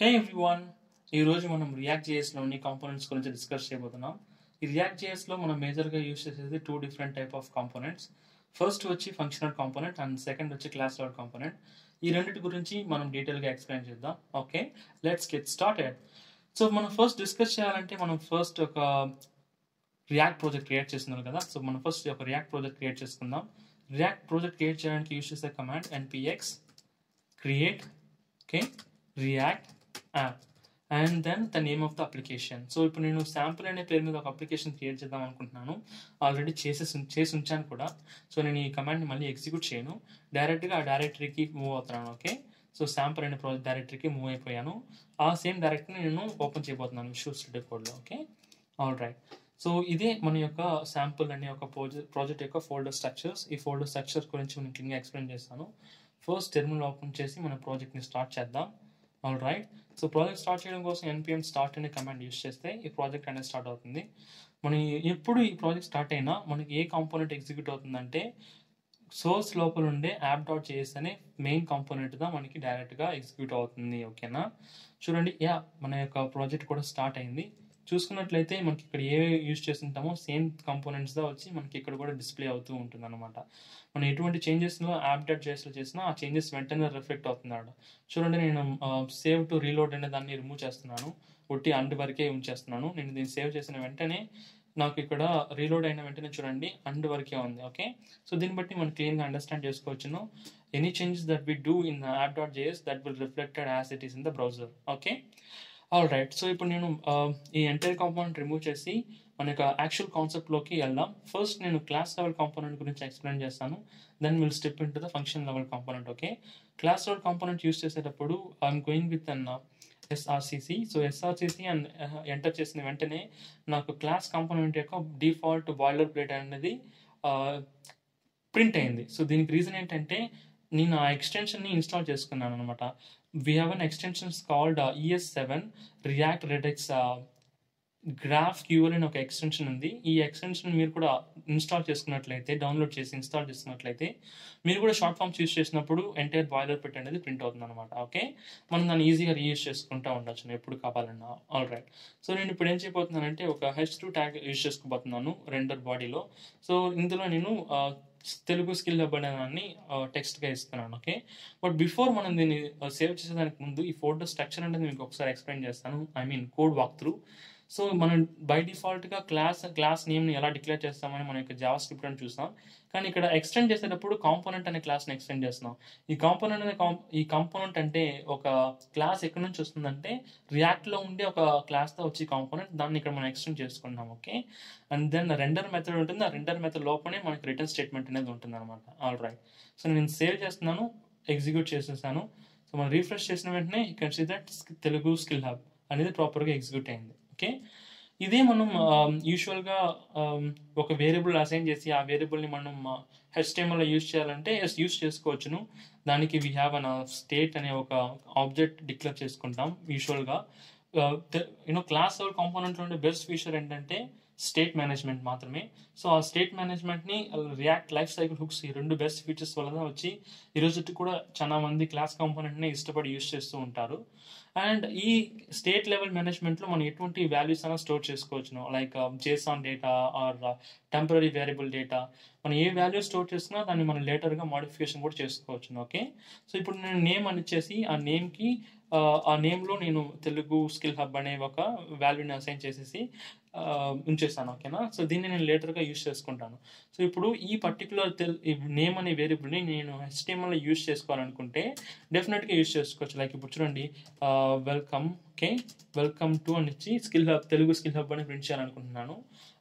హే everyone ఈరోజు మనం react జేఎస్లోని కాంపోనెంట్స్ గురించి డిస్కస్ చేయబోతున్నాం. ఈ రియాక్ట్ జేఎస్లో మనం మేజర్గా యూస్ చేసేది two different type of components first వచ్చి ఫంక్షనల్ కాంపోనెంట్ అండ్ సెకండ్ వచ్చి క్లాస్ లోడ్ కాంపోనెంట్ ఈ రెండింటి గురించి మనం డీటెయిల్గా ఎక్స్ప్లెయిన్ చేద్దాం. Okay let's get started so మనం ఫస్ట్ డిస్కస్ చేయాలంటే మనం ఫస్ట్ ఒక రియాక్ట్ ప్రాజెక్ట్ క్రియేట్ చేస్తున్నారు కదా. సో మనం ఫస్ట్ ఒక రియాక్ట్ ప్రాజెక్ట్ క్రియేట్ చేసుకుందాం. రియాక్ట్ ప్రాజెక్ట్ క్రియేట్ చేయడానికి యూస్ చేసే command NPX create okay react app and then the name of the application so ఇప్పుడు నేను శాంపుల్ అనే పేరు మీద ఒక అప్లికేషన్ క్రియేట్ చేద్దాం అనుకుంటున్నాను. ఆల్రెడీ చేసేసి చేసి ఉంచాను కూడా. సో నేను ఈ కమాండ్ని మళ్ళీ ఎగ్జిక్యూట్ చేయను. డైరెక్ట్గా ఆ డైరెక్టరీకి మూవ్ అవుతున్నాను ఓకే సో శాంపుల్ అనే ప్రాజెక్ట్ డైరెక్టరీకి మూవ్ అయిపోయాను. ఆ సేమ్ డైరెక్ట్ని నేను ఓపెన్ చేయబోతున్నాను విషువల్ స్టూడియో కోడ్లో ఓకే ఆల్ రైట్ సో ఇదే మన యొక్క శాంపుల్ అనే ఒక ప్రాజెక్ట్ యొక్క ఫోల్డర్ స్ట్రక్చర్స్ ఈ ఫోల్డర్ స్ట్రక్చర్స్ గురించి నేను క్లింగ్ ఎక్స్ప్లెయిన్ చేస్తాను. ఫస్ట్ టెర్మినల్ ఓపెన్ చేసి మన ప్రాజెక్ట్ని స్టార్ట్ చేద్దాం. All right so project start చేయడం కోసం ఎన్పిఎం స్టార్ట్ అనే కమాండ్ యూస్ చేస్తే ఈ ప్రాజెక్ట్ అనేది స్టార్ట్ అవుతుంది. మన ఎప్పుడు ఈ ప్రాజెక్ట్ స్టార్ట్ అయినా మనకి ఏ కాంపోనెంట్ ఎగ్జిక్యూట్ అవుతుందంటే సోర్స్ లోపల ఉండే యాప్ డాట్ చేసి అనే మెయిన్ కాంపోనెంట్గా మనకి డైరెక్ట్గా ఎగ్జిక్యూట్ అవుతుంది ఓకేనా చూడండి యా మన యొక్క ప్రాజెక్ట్ కూడా స్టార్ట్ అయింది. చూసుకున్నట్లయితే మనకి ఇక్కడ ఏ యూజ్ చేస్తుంటామో సేమ్ కంపోనెంట్స్గా వచ్చి మనకి ఇక్కడ కూడా డిస్ప్లే అవుతూ ఉంటుంది అనమాట మనం ఎటువంటి చేంజెస్లో యాప్ డాట్ చేస్లో చేసినా ఆ చేంజెస్ వెంటనే రిఫ్లెక్ట్ అవుతున్నాడు చూడండి నేను సేవ్ టు రీలోడ్ అనే దాన్ని రిమూవ్ చేస్తున్నాను. ఒట్టి అండ్ వరకే ఉంచేస్తున్నాను. నేను దీన్ని సేవ్ చేసిన వెంటనే నాకు ఇక్కడ రీలోడ్ అయిన వెంటనే చూడండి అండ్ వరకే ఉంది. ఓకే? సో దీన్ని బట్టి మనం క్లియర్గా అండర్స్టాండ్ చేసుకోవచ్చును. Any changes that we do in app dot JS that will reflected as it is in the browser okay? All right so ఇప్పుడు నేను ఈ ఎంటైర్ కాంపోనెంట్ రిమూవ్ చేసి మన యొక్క యాక్చువల్ కాన్సెప్ట్లోకి వెళ్దాం. ఫస్ట్ నేను క్లాస్ లెవెల్ కాంపోనెంట్ గురించి ఎక్స్ప్లెయిన్ చేస్తాను. Then will step in to the function level component okay class level component use చేసేటప్పుడు I'm going with an SRCC so SRCC and enter చేసిన వెంటనే నాకు క్లాస్ కాంపోనెంట్ యొక్క default boiler plate అనేది print అయింది. So దీనికి reason ఏంటంటే నేను ఆ ఎక్స్టెన్షన్ని ఇన్స్టాల్ చేసుకున్నాను అనమాట we have an extensions called ES seven React Redux graph QL అని ఒక ఎక్స్టెన్షన్ ఉంది. ఈ ఎక్స్టెన్షన్ మీరు కూడా ఇన్స్టాల్ చేసుకున్నట్లయితే డౌన్లోడ్ చేసి ఇన్స్టాల్ చేసుకున్నట్లయితే మీరు కూడా షార్ట్ ఫామ్స్ యూస్ చేసినప్పుడు ఎంటైర్ బాయిలర్ పెట్ అనేది ప్రింట్ అవుతుంది అనమాట ఓకే మనం దాన్ని ఈజీగా రీయూస్ చేసుకుంటూ ఉండొచ్చు ఎప్పుడు కావాలన్నా. ఆల్ రైట్ సో నేను ఇప్పుడు ఏం చేయబోతున్నానంటే ఒక హెచ్ టూ ట్యాగ్ యూజ్ చేసుకోబోతున్నాను రెండర్ బాడీలో సో ఇందులో నేను uh, తెలుగు స్కిల్ హబ్ అనే దాన్ని టెక్స్ట్గా ఇస్తున్నాను ఓకే బట్ బిఫోర్ మనం దీన్ని సేవ్ చేసేదానికి ముందు ఈ ఫోటో స్ట్రక్చర్ అనేది మీకు ఒకసారి ఎక్స్ప్లెయిన్ చేస్తాను. I mean code walk through so మనం బై డిఫాల్ట్గా క్లాస్ క్లాస్ నేమ్ని ఎలా డిక్లేర్ చేస్తామని మన యొక్క జావా స్క్రిప్ట్ అని చూస్తాం. కానీ ఇక్కడ ఎక్స్టెండ్ చేసేటప్పుడు కాంపోనెంట్ అనే క్లాస్ని ఎక్స్టెండ్ చేస్తున్నాం. ఈ కాంపోనెంట్ అనే ఈ కాంపోనెంట్ అంటే ఒక క్లాస్ ఎక్కడి నుంచి వస్తుందంటే రియాక్ట్లో ఉండే ఒక క్లాస్తో వచ్చే కాంపోనెంట్ దాన్ని ఇక్కడ మనం ఎక్స్టెండ్ చేసుకున్నాం okay and then render method ఉంటుంది. ఆ రెండర్ మెథడ్ లోపలనే మనకి రిటర్న్ స్టేట్మెంట్ అనేది ఉంటుంది అనమాట ఆల్ రైట్ సో నేను సేవ్ చేస్తున్నాను ఎగ్జిక్యూట్ చేసేసాను. సో మనం రీఫ్రెష్ చేసిన వెంటనే ఇక్కడ దట్ తెలుగు స్కిల్ హబ్ అనేది ప్రాపర్గా ఎగ్జిక్యూట్ అయింది. ఓకే. ఇదే మనం యూజువల్గా ఒక వేరియబుల్ అసైన్ చేసి ఆ వేరియబుల్ని మనం హెచ్టిఎంఎల్లో యూజ్ చేయాలంటే ఎస్ యూజ్ చేసుకోవచ్చును. దానికి వీ హ్యావ్ అన్ స్టేట్ అనే ఒక ఆబ్జెక్ట్ డిక్లేర్ చేసుకుంటాం యూజువల్గా యూనో క్లాస్ లెవెల్ కాంపోనెంట్లో ఉండే బెస్ట్ ఫీచర్ ఏంటంటే స్టేట్ మేనేజ్మెంట్ మాత్రమే. సో ఆ స్టేట్ మేనేజ్మెంట్ని రియాక్ట్ లైఫ్ సైకిల్ హుక్స్ ఈ రెండు బెస్ట్ ఫీచర్స్ వల్ల వచ్చి ఈరోజు కూడా చాలా మంది క్లాస్ కాంపోనెంట్ని ఇష్టపడి యూస్ చేస్తూ ఉంటారు. అండ్ ఈ స్టేట్ లెవెల్ మేనేజ్మెంట్లో మనం ఎటువంటి వాల్యూస్ అయినా స్టోర్ చేసుకోవచ్చును. Like JSON data or temporary variable data. మనం ఏ వాల్యూ స్టోర్ చేసినా దాన్ని మనం లేటర్గా మాడిఫికేషన్ కూడా చేసుకోవచ్చు ఓకే? సో ఇప్పుడు నేను నేమ్ అని వచ్చేసి ఆ నేమ్కి ఆ నేమ్లో నేను తెలుగు స్కిల్ హబ్ అనే ఒక వాల్యూని అసైన్ చేసేసి ఉంచేస్తాను ఓకేనా? సో దీన్ని నేను లేటర్గా యూస్ చేసుకుంటాను. సో ఇప్పుడు ఈ పర్టికులర్ తెల్ నేమ్ అనే వేరియబుల్ని నేను హెచ్టిఎంఎల్లో యూస్ చేసుకోవాలనుకుంటే డెఫినెట్గా యూస్ చేసుకోవచ్చు. లైక్ ఇప్పుడు చూడండి వెల్కమ్ ఓకే? వెల్కమ్ టు అని ఇచ్చి skill hub Telugu skill hub అని ప్రింట్ చేయాలనుకుంటున్నాను.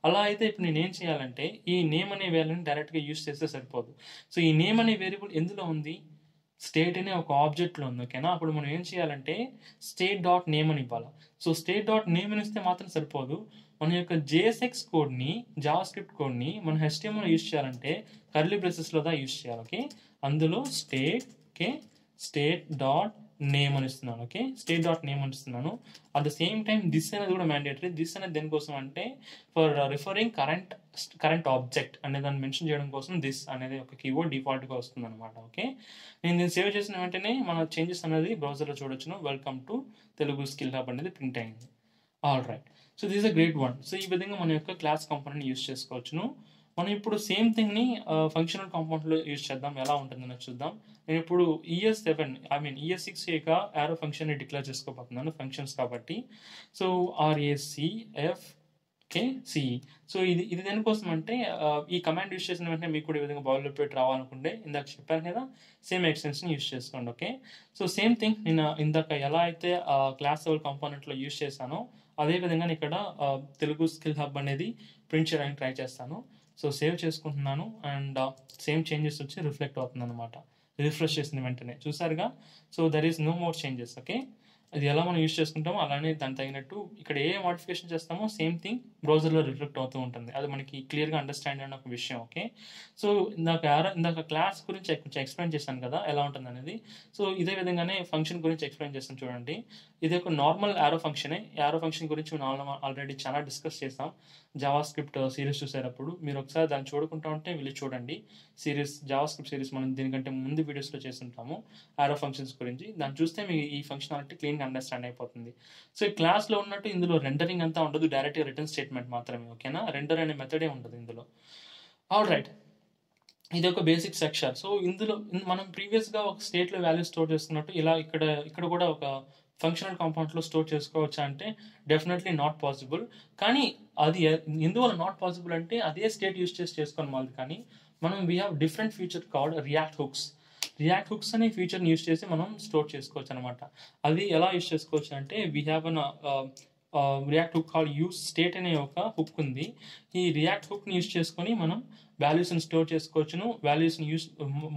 అలా అయితే ఇప్పుడు నేను ఏం చేయాలంటే ఈ నేమ్ అనే వాల్యూని డైరెక్ట్గా యూస్ చేస్తే సరిపోదు. సో ఈ నేమ్ అనే వేరియబుల్ ఎందులో ఉంది? స్టేట్ అనే ఒక ఆబ్జెక్ట్లో ఉంది ఓకేనా అప్పుడు మనం ఏం చేయాలంటే స్టేట్ డాట్ నేమ్ అని ఇవ్వాలి. సో స్టేట్ డాట్ నేమ్ అని ఇస్తే మాత్రం సరిపోదు. మన యొక్క జేఎస్ఎక్స్ కోడ్ని జావా స్క్రిప్ట్ కోడ్ని మనం హెచ్టిఎంలో యూస్ చేయాలంటే కర్లీ బ్రెసెస్లో దా యూస్ చేయాలి ఓకే అందులో state okay state dot name అని ఇస్తున్నాను ఓకే స్టేట్ డాట్ నేమ్ అని ఇస్తున్నాను. At the same time this అనేది కూడా మ్యాండేటరీ దిస్ అనేది దేనికోసం అంటే for referring current current object అనే దాన్ని మెన్షన్ చేయడం కోసం దిస్ అనేది ఒక కీవర్డ్ డిఫాల్ట్గా వస్తుంది అనమాట ఓకే నేను దీన్ని సేవ్ చేసిన వెంటనే మన చేంజెస్ అనేది బ్రౌజర్లో చూడొచ్చును. Welcome to Telugu skill hub అనేది ప్రింట్ అయింది. All right so this a great one so ఈ విధంగా మన యొక్క క్లాస్ కాంపోనెంట్ యూస్ చేసుకోవచ్చును. మనం ఇప్పుడు సేమ్ థింగ్ని ఫంక్షనల్ కాంపౌండ్లో యూజ్ చేద్దాం. ఎలా ఉంటుందని చూద్దాం. నేను ఇప్పుడు ES seven I mean ES six యొక్క యారో ఫంక్షన్ని డిక్లేర్ చేసుకోబోతున్నాను. ఫంక్షన్స్ కాబట్టి. So RACF okay CE so ఇది ఇది దేనికోసం అంటే ఈ కమాండ్ యూస్ చేసిన వెంటనే మీకు కూడా ఈ విధంగా బౌల్లో పెట్టి రావాలనుకుంటే ఇందాక చెప్పాను కదా సేమ్ ఎక్స్టెన్షన్ యూస్ చేసుకోండి ఓకే? సో సేమ్ థింగ్ నేను ఇందాక ఎలా అయితే క్లాస్ లెవెల్ కాంపోనెంట్లో యూస్ చేశానో అదే విధంగా ఇక్కడ తెలుగు స్కిల్ హబ్ అనేది ప్రింట్ చేయడానికి ట్రై చేస్తాను. సో సేవ్ చేసుకుంటున్నాను అండ్ సేమ్ చేంజెస్ వచ్చి రిఫ్లెక్ట్ అవుతుంది అనమాట రిఫ్రెష్ చేసిన వెంటనే. చూసారుగా? So there is no more changes okay? అది ఎలా మనం యూస్ చేసుకుంటామో అలానే దానికి తగినట్టు ఇక్కడ ఏ మోడిఫికేషన్ చేస్తామో సేమ్ థింగ్ బ్రౌజర్లో రిఫ్లెక్ట్ అవుతూ ఉంటుంది. అది మనకి క్లియర్గా అండర్స్టాండ్ అయిన ఒక విషయం ఓకే సో ఇందాక ఇందాక క్లాస్ గురించి కొంచెం ఎక్స్ప్లెయిన్ చేశాను కదా ఎలా ఉంటుంది అనేది. సో ఇదే విధంగానే ఫంక్షన్ గురించి ఎక్స్ప్లెయిన్ చేస్తాను చూడండి. ఇది ఒక నార్మల్ యారో ఫంక్షనే యారో ఫంక్షన్ గురించి మనం ఆల్రెడీ చాలా డిస్కస్ చేసాం. జావా స్క్రిప్ట్ సిరీస్ చూసేటప్పుడు. మీరు ఒకసారి దాన్ని చూడకుండా ఉంటే వెళ్ళి చూడండి. సిరీస్ జావా స్క్రిప్ట్ సిరీస్ మనం దీనికంటే ముందు వీడియోస్లో చేస్తుంటాము యారో ఫంక్షన్స్ గురించి. దాన్ని చూస్తే మీకు ఈ ఫంక్షనాలిటీ క్లీన్గా అండర్స్టాండ్ అయిపోతుంది. సో ఈ క్లాస్లో ఉన్నట్టు ఇందులో రెండరింగ్ అంతా ఉండదు. డైరెక్ట్గా రిటర్న్ స్టేట్ స్టేట్మెంట్ మాత్రమే ఓకేనా రెండర్ అనే మెథడే ఉండదు ఇందులో. ఆల్ రైట్ ఇది ఒక బేసిక్ సెక్షన్ సో ఇందులో మనం ప్రీవియస్గా ఒక స్టేట్లో వాల్యూ స్టోర్ చేసుకున్నట్టు ఇలా ఇక్కడ ఇక్కడ కూడా ఒక ఫంక్షనల్ కాంపౌండ్లో స్టోర్ చేసుకోవచ్చా అంటే డెఫినెట్లీ నాట్ పాసిబుల్ కానీ అది ఎందువల్ల నాట్ పాసిబుల్ అంటే అదే స్టేట్ యూస్ చేసి చేసుకోని వాళ్ళు కానీ మనం we have different feature called react hooks react hooks అనే ఫీచర్ని యూస్ చేసి మనం స్టోర్ చేసుకోవచ్చు అనమాట అది ఎలా యూస్ చేసుకోవచ్చు అంటే we have an react hook call use state అనే ఒక హుక్ ఉంది. ఈ రియాక్ట్ హుక్ని యూస్ చేసుకొని మనం వాల్యూస్ని స్టోర్ చేసుకోవచ్చును వాల్యూస్ని యూస్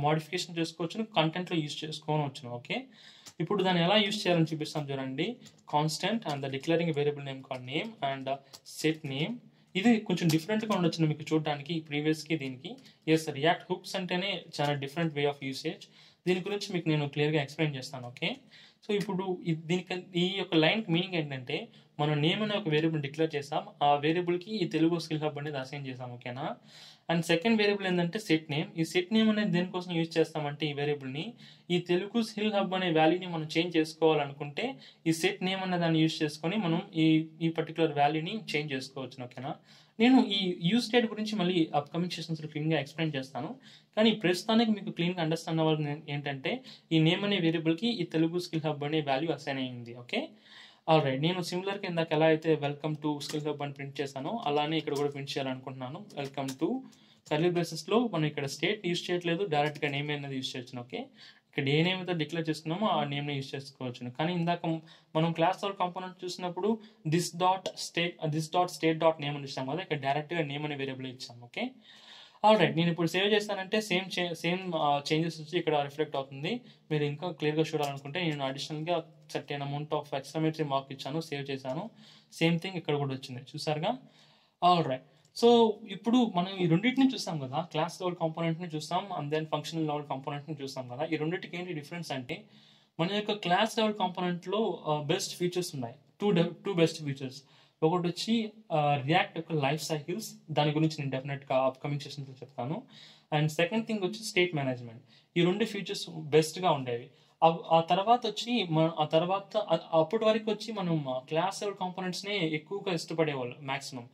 మోడిఫికేషన్ చేసుకోవచ్చును కంటెంట్లో యూస్ చేసుకోవచ్చును ఓకే ఇప్పుడు దాన్ని ఎలా యూస్ చేయాలని చూపిస్తాం చూడండి. Constant and the declaring variable name call name and set name ఇది కొంచెం డిఫరెంట్గా ఉండొచ్చు మీకు చూడడానికి ప్రీవియస్కి దీనికి. ఎస్ రియాక్ట్ హుక్స్ అంటేనే చాలా డిఫరెంట్ వే ఆఫ్ యూసేజ్ దీని గురించి మీకు నేను క్లియర్గా ఎక్స్ప్లెయిన్ చేస్తాను ఓకే సో ఇప్పుడు దీనికి ఈ యొక్క లైన్ మీనింగ్ ఏంటంటే మనం నేమ్ అనే ఒక వేరియబుల్ డిక్లేర్ చేసాం. ఆ వేరియబుల్కి ఈ తెలుగు స్కిల్ హబ్ అనేది అసైన్ చేసాం ఓకేనా అండ్ సెకండ్ వేరియబుల్ ఏంటంటే సెట్ నేమ్ ఈ సెట్ నేమ్ అనేది దేనికోసం యూజ్ చేస్తామంటే ఈ వేరియబుల్ని ఈ తెలుగు స్కిల్ హబ్ అనే వాల్యూని మనం చేంజ్ చేసుకోవాలనుకుంటే ఈ సెట్ నేమ్ అనే దాన్ని యూజ్ చేసుకొని మనం ఈ ఈ పర్టికులర్ వాల్యూని చేంజ్ చేసుకోవచ్చు ఓకేనా నేను ఈ యూజ్ స్టేట్ గురించి మళ్ళీ అప్కమింగ్ సెషన్స్లో క్లీన్గా ఎక్స్ప్లెయిన్ చేస్తాను. కానీ ప్రస్తుతానికి మీకు క్లీన్గా అండర్స్టాండ్ అవ్వాలి ఏంటంటే ఈ నేమ్ అనే వేరియబుల్కి ఈ తెలుగు స్కిల్ హబ్ అనే వాల్యూ అసైన్ అయింది ఓకే ఆల్ రైట్ నేను సిమిలర్గా ఇందాక ఎలా అయితే వెల్కమ్ టు స్కిల్ హబ్ అని ప్రింట్ చేశానో అలానే ఇక్కడ కూడా ప్రింట్ చేయాలనుకుంటున్నాను. వెల్కమ్ టు కర్లీ బేసిస్లో మనం ఇక్కడ స్టేట్ యూజ్ చేయట్లేదు డైరెక్ట్గా నేమ్ అనేది యూస్ చేయొచ్చు ఓకే ఇక్కడ ఏ నేమ్ అయితే డిక్లేర్ చేస్తున్నామో ఆ నేమ్ని యూస్ చేసుకోవచ్చు కానీ ఇందాక మనం క్లాస్ ఆర్ కాంపోనెంట్ చూసినప్పుడు this dot state this dot state dot name అని ఇచ్చాం కదా ఇక్కడ డైరెక్ట్గా నేమ్ అనే వేరియబుల్ ఇచ్చాం ఓకే ఆల్ రైట్ నేను ఇప్పుడు సేవ్ చేస్తానంటే సేమ్ సేమ్ చేంజెస్ వచ్చి ఇక్కడ రిఫ్లెక్ట్ అవుతుంది. మీరు ఇంకా క్లియర్గా చూడాలనుకుంటే నేను అడిషనల్గా certain amount of exclamatory mark ఇచ్చాను సేవ్ చేశాను. సేమ్ థింగ్ ఇక్కడ కూడా వచ్చింది చూసారుగా? ఆల్ రైట్ సో ఇప్పుడు మనం ఈ రెండింటిని చూస్తాం కదా క్లాస్ లెవెల్ కాంపోనెంట్ని చూస్తాం అండ్ దెన్ ఫంక్షనల్ లెవెల్ కాంపోనెంట్ని చూస్తాం కదా. ఈ రెండింటికి ఏంటి డిఫరెన్స్ అంటే మన యొక్క క్లాస్ లెవెల్ కాంపోనెంట్లో బెస్ట్ ఫీచర్స్ ఉన్నాయి. టూ టూ బెస్ట్ ఫీచర్స్ ఒకటి వచ్చి రియాక్ట్ యొక్క లైఫ్ సైకిల్స్ దాని గురించి నేను డెఫినెట్గా అప్కమింగ్ సెషన్స్లో చెప్తాను. అండ్ సెకండ్ థింగ్ వచ్చి స్టేట్ మేనేజ్మెంట్ ఈ రెండు ఫీచర్స్ బెస్ట్గా ఉండేవి. ఆ తర్వాత వచ్చి మన ఆ తర్వాత అప్పటి వరకు వచ్చి మనం క్లాస్ లెవెల్ కాంపోనెంట్స్నే ఎక్కువగా ఇష్టపడేవాళ్ళు మ్యాక్సిమం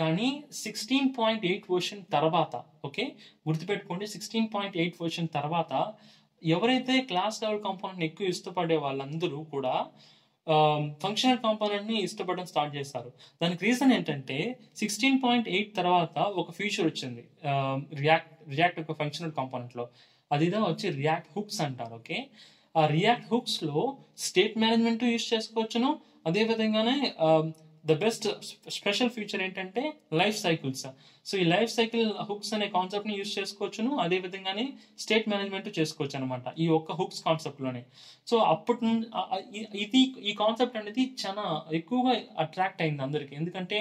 కానీ సిక్స్టీన్ పాయింట్ ఎయిట్ వర్షన్ తర్వాత ఓకే గుర్తుపెట్టుకోండి సిక్స్టీన్ పాయింట్ ఎయిట్ వర్షన్ తర్వాత ఎవరైతే క్లాస్ లెవెల్ కాంపోనెంట్ ఎక్కువ ఇష్టపడే వాళ్ళందరూ కూడా Um, ఫంక్షనల్ కాంపోనెంట్ని ఇష్టపడడం స్టార్ట్ చేస్తారు దానికి రీజన్ ఏంటంటే సిక్స్టీన్ పాయింట్ ఎయిట్ తర్వాత ఒక ఫీచర్ వచ్చింది రియాక్ట్ రియాక్ట్ ఒక ఫంక్షనల్ కాంపోనెంట్లో అదిదా వచ్చి రియాక్ట్ హుక్స్ అంటారు ఓకే ఆ రియాక్ట్ హుక్స్లో స్టేట్ మేనేజ్మెంట్ యూస్ చేసుకోవచ్చును. అదేవిధంగానే um, the best special feature ఏంటంటే లైఫ్ సైకిల్స్ సో ఈ లైఫ్ సైకిల్ హుక్స్ అనే కాన్సెప్ట్ని యూస్ చేసుకోవచ్చును. అదే విధంగానే స్టేట్ మేనేజ్మెంట్ చేసుకోవచ్చు అనమాట ఈ ఒక్క హుక్స్ కాన్సెప్ట్లోనే సో అప్పటి ఇది ఈ కాన్సెప్ట్ అనేది చాలా ఎక్కువగా అట్రాక్ట్ అయింది అందరికి. ఎందుకంటే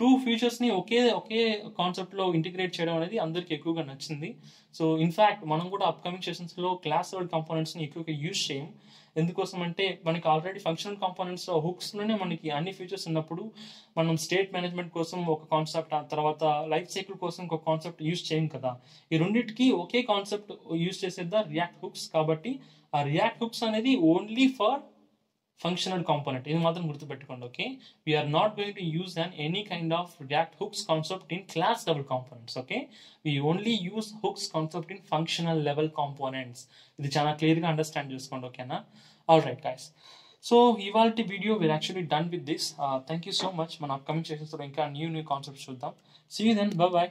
టూ ఫీచర్స్ని ఒకే ఒకే కాన్సెప్ట్లో ఇంటిగ్రేట్ చేయడం అనేది అందరికి ఎక్కువగా నచ్చింది. సో ఇన్ఫ్యాక్ట్ మనం కూడా అప్కమింగ్ సెషన్స్లో క్లాస్ లెవెల్ కంపోనెంట్స్ని ఎక్కువగా యూజ్ చేయం. ఎందుకోసం అంటే మనకి ఆల్రెడీ ఫంక్షనల్ కాంపోనెంట్స్ హుక్స్లోనే మనకి అన్ని ఫీచర్స్ ఉన్నప్పుడు మనం స్టేట్ మేనేజ్మెంట్ కోసం ఒక కాన్సెప్ట్ ఆ తర్వాత లైఫ్ సైకిల్ కోసం ఒక కాన్సెప్ట్ యూస్ చేయం కదా. ఈ రెండింటికి ఒకే కాన్సెప్ట్ యూస్ చేసేద్దా రియాక్ట్ హుక్స్ కాబట్టి ఆ రియాక్ట్ హుక్స్ అనేది ఓన్లీ ఫర్ ఫంక్షనల్ కాంపోనెంట్ ఇది మాత్రం గుర్తుపెట్టుకోండి okay we're not going to use an any kind of react hooks concept in class level components okay we only use hooks concept in functional level components ఇది చాలా క్లియర్గా understand చేసుకోండి ఓకేనా all right guys so ఇవాళ video we're actually done with this thank you so much మన upcoming సెషన్స్లో ఇంకా new new concepts చూద్దాం. See then bye